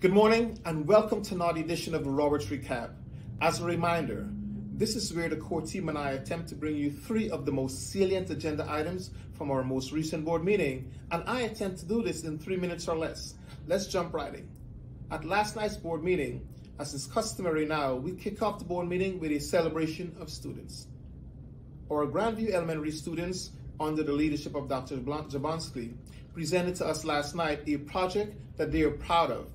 Good morning and welcome to another edition of the Roberts Recap. As a reminder, this is where the core team and I attempt to bring you three of the most salient agenda items from our most recent board meeting, and I attempt to do this in three minutes or less. Let's jump right in. At last night's board meeting, as is customary now, we kick off the board meeting with a celebration of students. Our Grandview Elementary students, under the leadership of Dr. Jablonski, presented to us last night a project that they are proud of.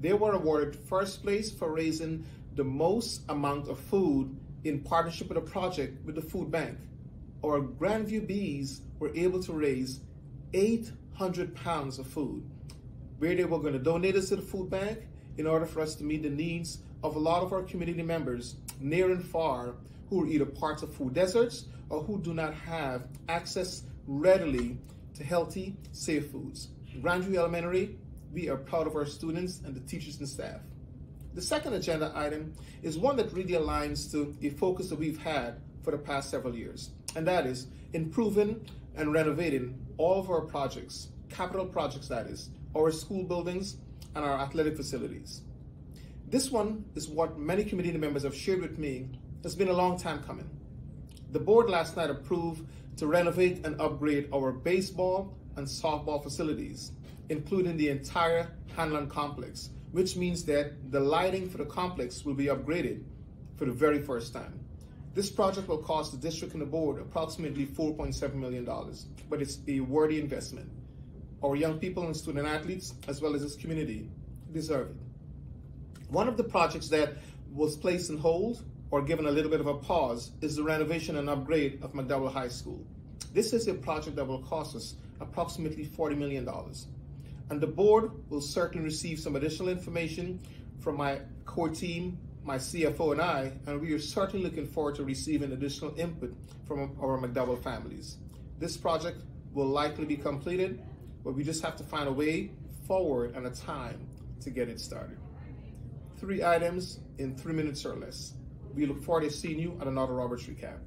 They were awarded first place for raising the most amount of food in partnership with a project with the food bank. Our Grandview Bees were able to raise 800 pounds of food, where they were going to donate it to the food bank in order for us to meet the needs of a lot of our community members near and far who are either parts of food deserts or who do not have access readily to healthy, safe foods. Grandview Elementary, we are proud of our students and the teachers and staff. The second agenda item is one that really aligns to a focus that we've had for the past several years, and that is improving and renovating all of our projects, capital projects that is, our school buildings and our athletic facilities. This one is what many community members have shared with me has been a long time coming. The board last night approved to renovate and upgrade our baseball and softball facilities, including the entire Hanlon complex, which means that the lighting for the complex will be upgraded for the very first time. This project will cost the district and the board approximately $4.7 million, but it's a worthy investment. Our young people and student athletes, as well as this community, deserve it. One of the projects that was placed in hold or given a little bit of a pause is the renovation and upgrade of McDowell High School. This is a project that will cost us approximately $40 million. And the board will certainly receive some additional information from my core team, my CFO and I, and we are certainly looking forward to receiving additional input from our McDowell families. This project will likely be completed, but we just have to find a way forward and a time to get it started. Three items in three minutes or less. We look forward to seeing you at another Roberts Recap.